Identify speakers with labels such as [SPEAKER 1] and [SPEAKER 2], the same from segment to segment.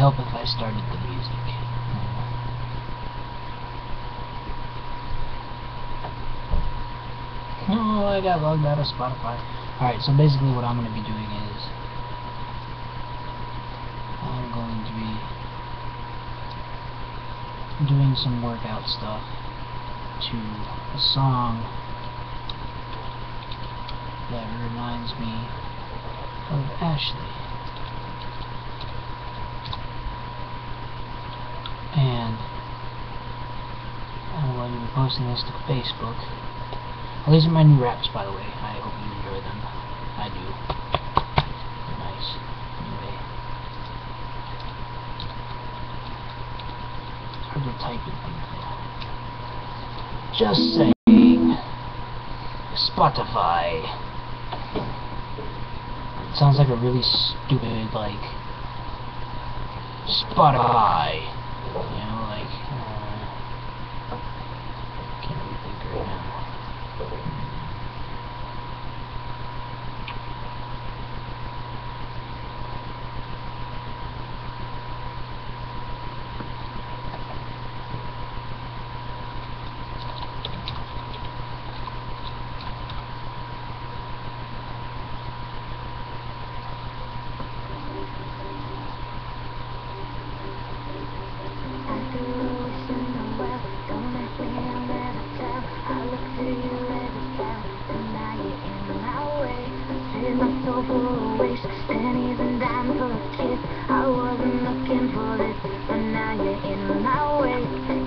[SPEAKER 1] started the music. No, I got logged out of Spotify. Alright, so basically what I'm going to be doing is I'm going to be doing some workout stuff to a song that reminds me of Ashley. And I'm going to be posting this to Facebook. Well, these are my new wraps, by the way. I hope you enjoy them. I do. They're nice. Anyway. It's hard to type. Just saying. Spotify. It sounds like a really stupid, like, Spotify. You know, like, uh, can't really think right now.
[SPEAKER 2] Pennies and dimes full of kids. I wasn't looking for this, but now you're in my way.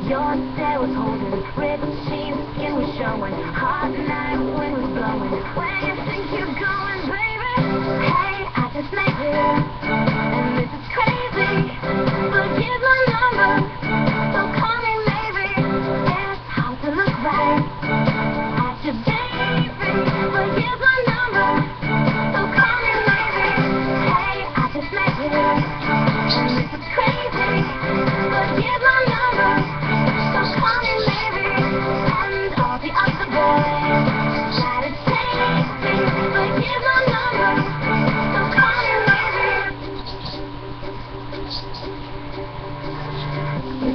[SPEAKER 2] Your stare was holding, red cheeks, skin was showing.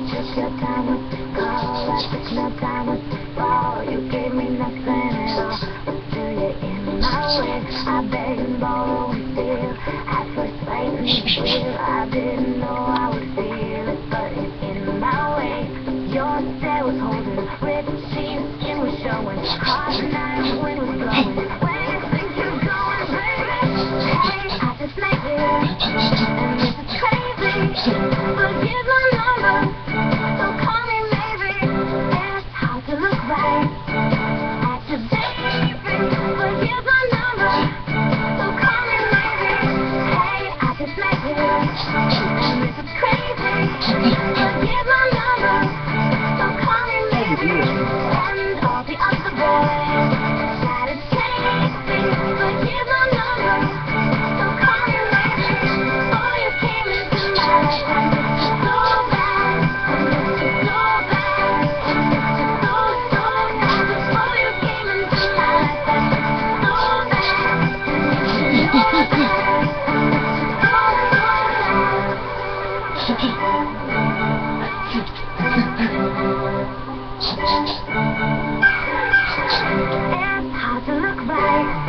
[SPEAKER 2] Took your time the call, I took no time the ball. You didn't know I would feel it, but it's in my way. Your stare was holding, red sheets, skin was showing. Hot night, wind was blowing. Where you think you're going, baby? I just met you, and this is crazy. My so hard to look right